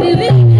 baby.